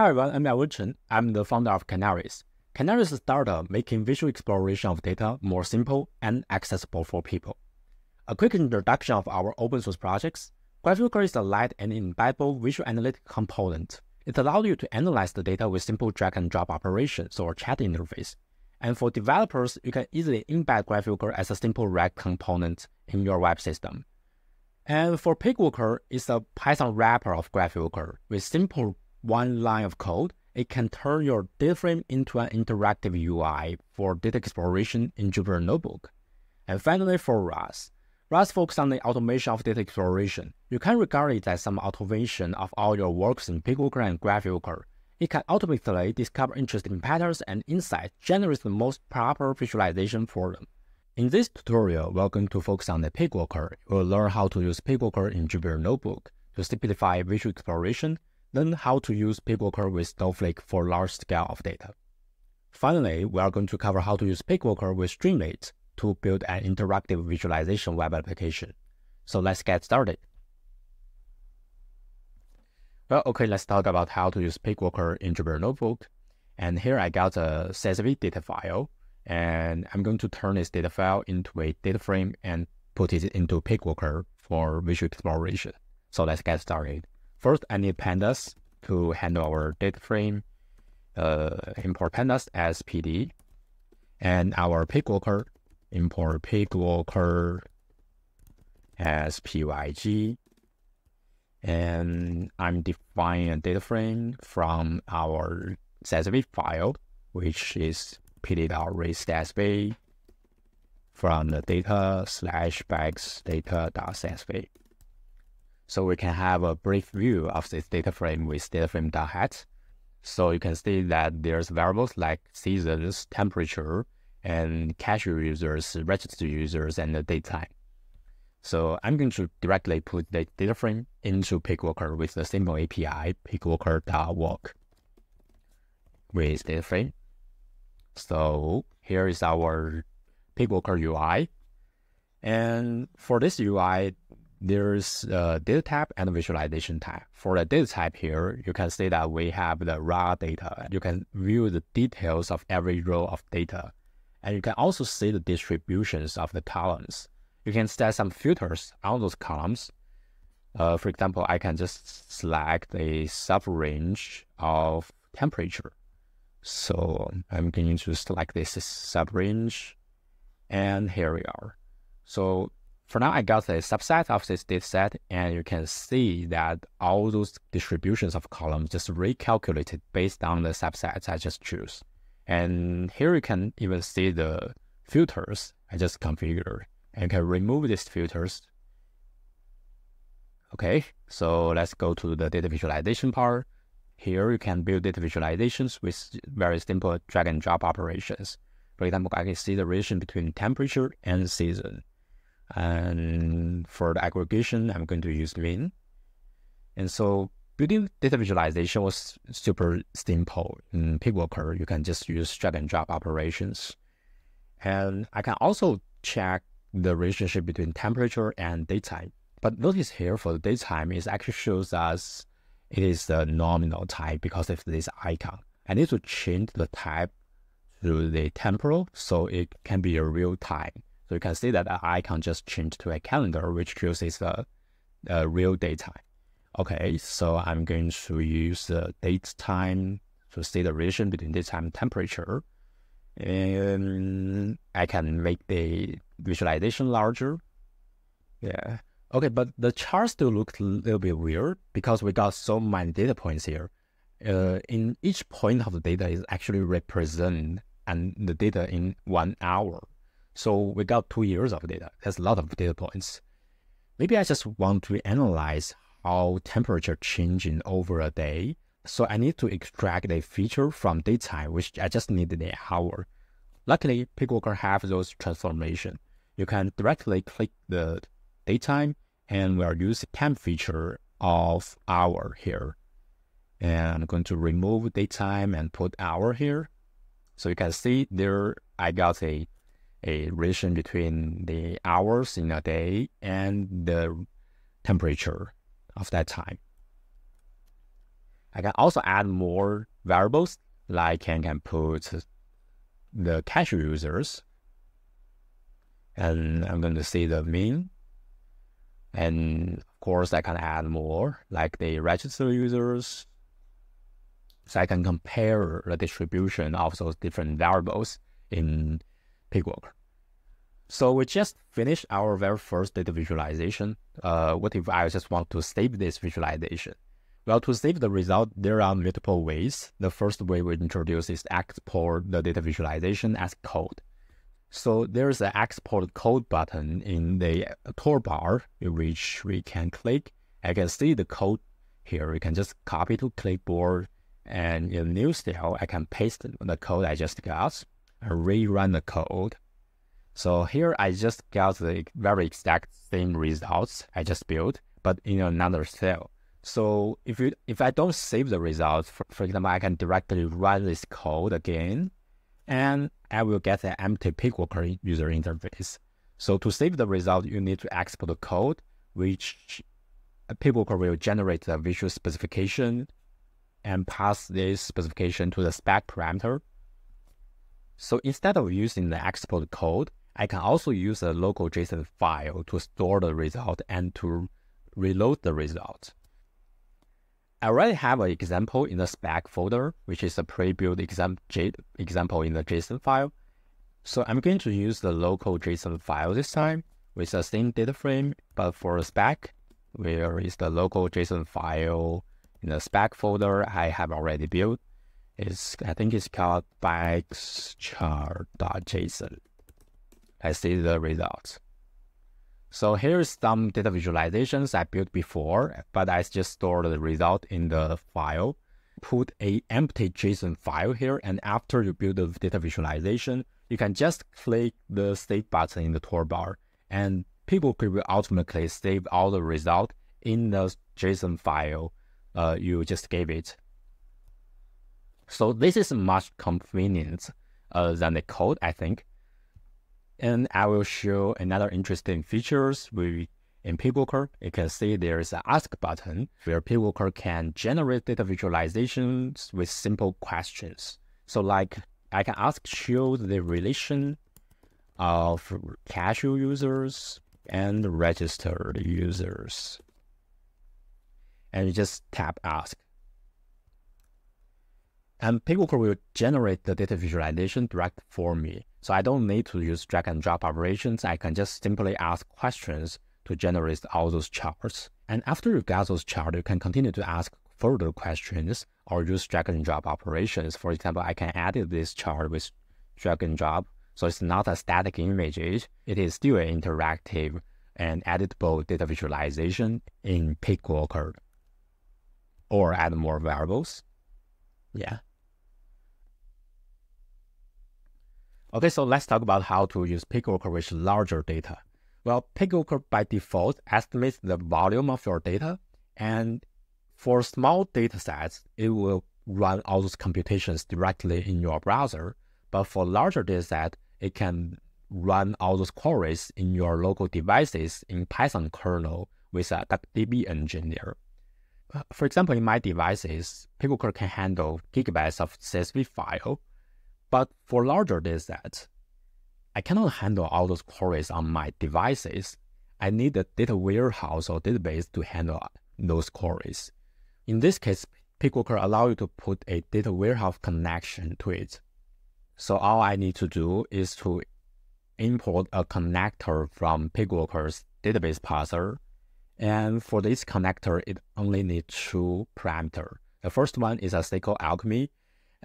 Hi everyone, I'm Elwynn Chen. I'm the founder of Kanaries. Kanaries is a startup making visual exploration of data more simple and accessible for people. A quick introduction of our open source projects. Graphic Walker is a light and embeddable visual analytic component. It allows you to analyze the data with simple drag and drop operations or chat interface. And for developers, you can easily embed Graphic Walker as a simple React component in your web system. And for PyGWalker, it's a Python wrapper of Graphic Walker with simple one line of code, it can turn your data frame into an interactive UI for data exploration in Jupyter Notebook. And finally, for RATH, RATH focuses on the automation of data exploration. You can regard it as some automation of all your works in PyGWalker and Graphic Walker. It can automatically discover interesting patterns and insights, generate the most proper visualization for them. In this tutorial, we're going to focus on the PyGWalker. We'll learn how to use PyGWalker in Jupyter Notebook to simplify visual exploration Learn how to use PyGWalker with Snowflake for large scale of data. Finally, we are going to cover how to use PyGWalker with Streamlit to build an interactive visualization web application. So let's get started. Well, okay, let's talk about how to use PyGWalker in Jupyter Notebook. And here I got a CSV data file, and I'm going to turn this data file into a data frame and put it into PyGWalker for visual exploration. So let's get started. First, I need pandas to handle our data frame. Uh, import pandas as PD, and our PyGWalker import PyGWalker as pyg. And I'm defining a data frame from our CSV file, which is pd.read_csv from the data slash bags data.csv. So we can have a brief view of this data frame with data frame frame.head. So you can see that there's variables like seasons, temperature, and casual users, registered users, and the date time. So I'm going to directly put the data frame into PyGWalker with the simple API pygwalker.walk with data frame. So here is our PyGWalker UI. And for this UI, there's a data type and visualization type. For the data type here, you can see that we have the raw data. You can view the details of every row of data. And you can also see the distributions of the columns. You can set some filters on those columns. Uh, for example, I can just select a sub-range of temperature. So I'm going to select this sub-range, and here we are. So for now, I got a subset of this dataset, and you can see that all those distributions of columns just recalculated based on the subsets I just choose. And here you can even see the filters I just configured. And you can remove these filters. Okay, so let's go to the data visualization part. Here you can build data visualizations with very simple drag and drop operations. For example, I can see the relation between temperature and season. And for the aggregation, I'm going to use Vim. And so building data visualization was super simple. In PyGWalker, you can just use drag and drop operations. And I can also check the relationship between temperature and daytime. But notice here for the daytime, it actually shows us it is the nominal type because of this icon. I need to change the type to the temporal so it can be a real time. So you can see that I can just change to a calendar, which chooses the, the real data. Okay, so I'm going to use the date time to see the relation between daytime and temperature. And I can make the visualization larger. Yeah. Okay, but the chart still looks a little bit weird because we got so many data points here. Uh, in each point of the data is actually represent and the data in one hour. So we got two years of data. That's a lot of data points. Maybe I just want to analyze how temperature changing over a day. So I need to extract a feature from daytime, which I just need an hour. Luckily, PyGWalker have those transformation. You can directly click the daytime and we'll use the temp feature of hour here. And I'm going to remove daytime and put hour here. So you can see there I got a a relation between the hours in a day and the temperature of that time. I can also add more variables, like I can put the cache users, and I'm going to see the mean. And of course, I can add more, like the register users. So I can compare the distribution of those different variables in PyGWalker. So we just finished our very first data visualization. Uh, what if I just want to save this visualization? Well, to save the result, there are multiple ways. The first way we introduce is export the data visualization as code. So there's an export code button in the toolbar, which we can click. I can see the code here. We can just copy to clipboard and in new style, I can paste the code I just got rerun the code. So here I just got the very exact same results I just built, but in another cell. So if you if I don't save the results, for, for example, I can directly run this code again, and I will get an empty PyGWalker user interface. So to save the result, you need to export the code, which PyGWalker will generate the visual specification and pass this specification to the spec parameter. So instead of using the export code, I can also use a local JSON file to store the result and to reload the result. I already have an example in the spec folder, which is a pre-built exam example in the JSON file. So I'm going to use the local JSON file this time with the same data frame, but for the spec, where is the local JSON file in the spec folder I have already built. I think it's called bikechart.json. I see the results. So here's some data visualizations I built before, but I just stored the result in the file. Put a empty JSON file here, and after you build the data visualization, you can just click the save button in the toolbar, and people will automatically save all the result in the JSON file uh, you just gave it. So this is much convenient uh, than the code, I think. And I will show another interesting features with in PyGWalker. You can see there's an ask button where PyGWalker can generate data visualizations with simple questions. So like I can ask show the relation of casual users and registered users. And you just tap ask. And PyGWalker will generate the data visualization direct for me. So I don't need to use drag and drop operations. I can just simply ask questions to generate all those charts. And after you get those charts, you can continue to ask further questions or use drag and drop operations. For example, I can edit this chart with drag and drop. So it's not a static image. It is still an interactive and editable data visualization in PyGWalker. Or add more variables. Yeah. Okay, so let's talk about how to use PyGWalker with larger data. Well, PyGWalker by default estimates the volume of your data, and for small data sets, it will run all those computations directly in your browser. But for larger data set, it can run all those queries in your local devices in Python kernel with a DB engine there. Uh, for example, in my devices, PyGWalker can handle gigabytes of CSV file but for larger datasets, I cannot handle all those queries on my devices. I need a data warehouse or database to handle those queries. In this case, PyGWalker allows you to put a data warehouse connection to it. So all I need to do is to import a connector from PyGWalker's database parser. And for this connector, it only needs two parameters. The first one is a SQLAlchemy,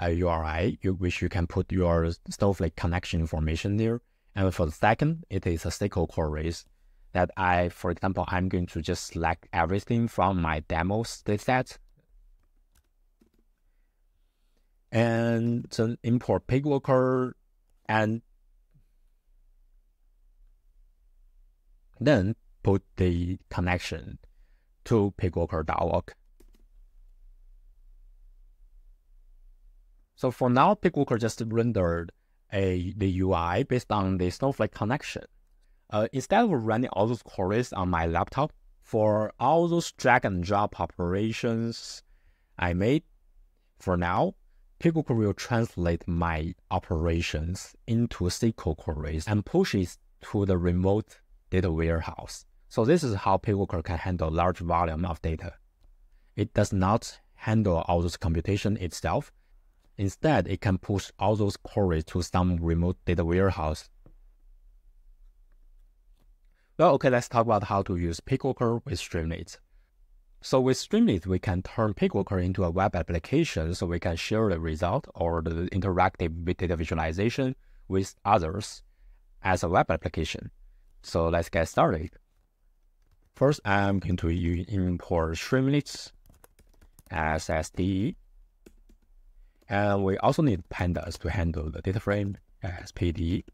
Uh, a URI, you, which you can put your Snowflake connection information there. And for the second, it is a SQL queries that I, for example, I'm going to just select everything from my demo dataset and then import PyGWalker and then put the connection to pygwalker.org. So for now, PyGWalker just rendered a the UI based on the Snowflake connection. Uh, instead of running all those queries on my laptop, for all those drag and drop operations, I made. For now, Pickle will translate my operations into SQL queries and push it to the remote data warehouse. So this is how Pickle can handle large volume of data. It does not handle all those computation itself. Instead, it can push all those queries to some remote data warehouse. Well, okay, let's talk about how to use Pickle with Streamlit. So with Streamlit, we can turn PyGWalker into a web application so we can share the result or the interactive data visualization with others as a web application. So let's get started. First, I'm going to import Streamlit as ST. And we also need pandas to handle the data frame as PD.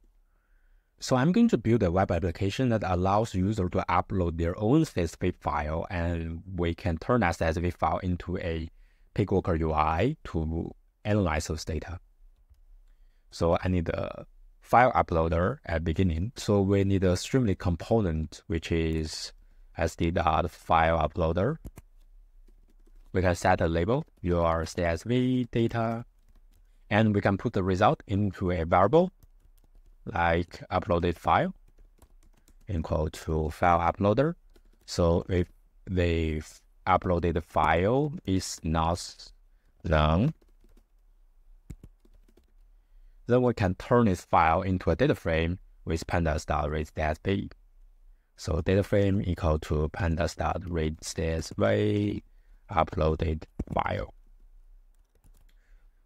So I'm going to build a web application that allows user to upload their own CSV file, and we can turn that CSV file into a PyGWalker UI to analyze those data. So I need a file uploader at beginning. So we need a Streamlit component, which is st.file uploader. We can set a label, your CSV data, and we can put the result into a variable like uploaded file equal to file uploader. So if the uploaded file is not done, then we can turn this file into a data frame with pandas.read_csv. So data frame equal to pandas.read_csv uploaded file.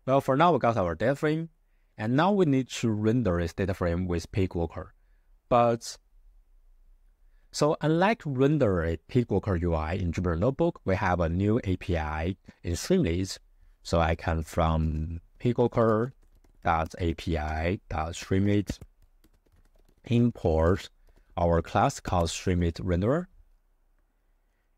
Well, for now, we got our data frame. And now we need to render this data frame with PyGWalker. But so unlike render a PyGWalker UI in Jupyter Notebook, we have a new API in Streamlit. So I can from pygwalker.api.streamlit import our class called Streamlit renderer.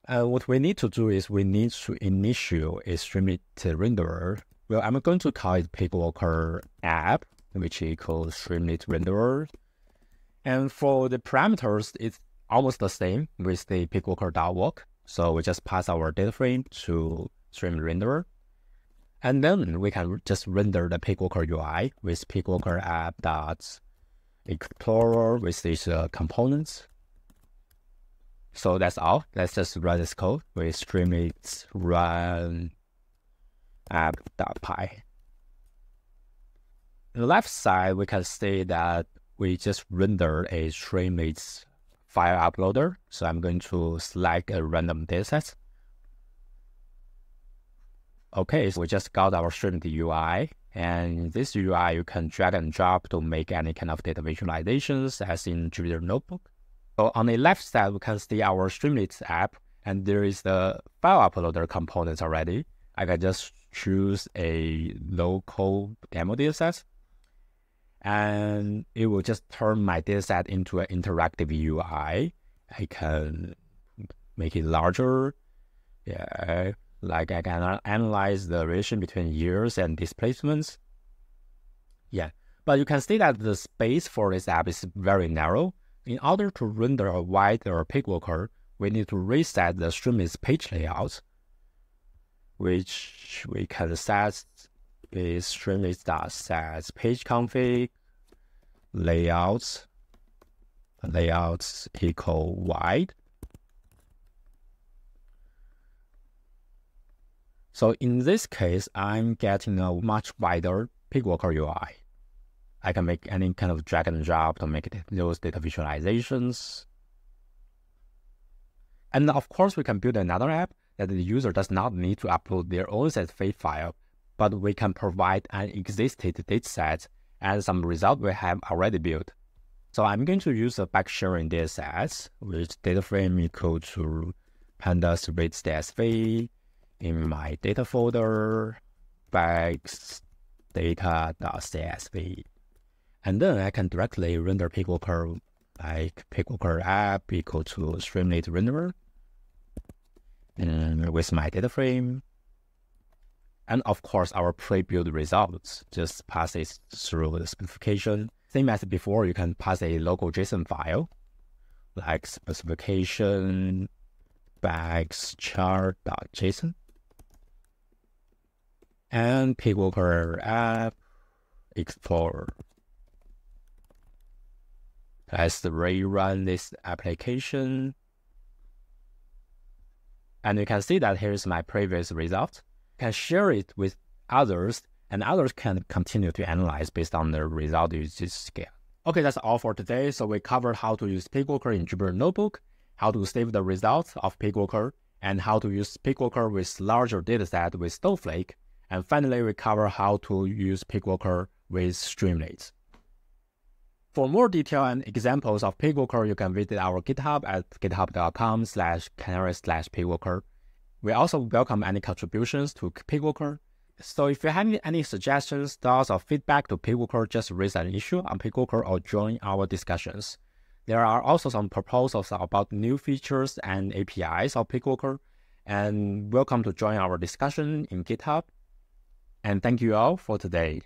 And what we need to do is we need to initial a Streamlit renderer well, I'm going to call it PyGWalker app, which equals Streamlit renderer. And for the parameters, it's almost the same with the PyGWalker.walk. So we just pass our data frame to Stream renderer. And then we can just render the PyGWalker UI with PyGWalker app dot explorer with these uh, components. So that's all. Let's just run this code We streamlit run app.py. On the left side, we can see that we just rendered a Streamlit file uploader. So I'm going to select a random dataset. Okay, so we just got our Streamlit UI. And this UI, you can drag and drop to make any kind of data visualizations as in Jupyter Notebook. So on the left side, we can see our Streamlit app, and there is the file uploader components already. I can just choose a local demo dataset, and it will just turn my dataset into an interactive UI. I can make it larger. Yeah, like I can analyze the relation between years and displacements. Yeah, but you can see that the space for this app is very narrow. In order to render a wider PyGWalker, we need to reset the Streamlit page layout which we can set is streamlit.set page config layouts layouts equal wide. So in this case, I'm getting a much wider PyGWalker UI. I can make any kind of drag and drop to make those data visualizations. And of course, we can build another app that the user does not need to upload their own CSV file, but we can provide an existing dataset and some result we have already built. So I'm going to use a back sharing dataset with data frame equal to pandas read CSV in my data folder, bags data.csv. And then I can directly render PyGWalker like PyGWalker app equal to Streamlit renderer and with my data frame. And of course, our pre-built results just passes through the specification. Same as before, you can pass a local JSON file like specification bags chart.json. and PyGWalker app Explorer. Let's rerun this application. And you can see that here's my previous result. You can share it with others and others can continue to analyze based on the result you just get. Okay, that's all for today. So we covered how to use PyGWalker in Jupyter Notebook, how to save the results of PyGWalker, and how to use PyGWalker with larger dataset with Snowflake. And finally, we cover how to use PyGWalker with Streamlit. For more detail and examples of PyGWalker, you can visit our GitHub at github.com slash canary slash PyGWalker. We also welcome any contributions to PyGWalker. So if you have any suggestions, thoughts, or feedback to PyGWalker, just raise an issue on PyGWalker or join our discussions. There are also some proposals about new features and APIs of PyGWalker, and welcome to join our discussion in GitHub. And thank you all for today.